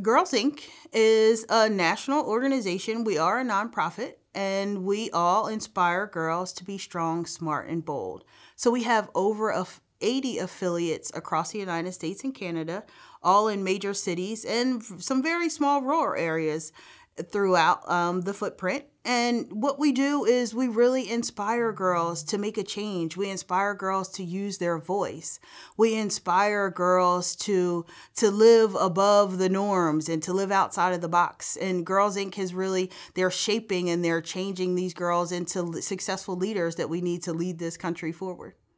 Girls Inc. is a national organization. We are a nonprofit and we all inspire girls to be strong, smart, and bold. So we have over 80 affiliates across the United States and Canada, all in major cities and some very small rural areas throughout um, the footprint. And what we do is we really inspire girls to make a change. We inspire girls to use their voice. We inspire girls to to live above the norms and to live outside of the box. And Girls Inc. has really they're shaping and they're changing these girls into successful leaders that we need to lead this country forward.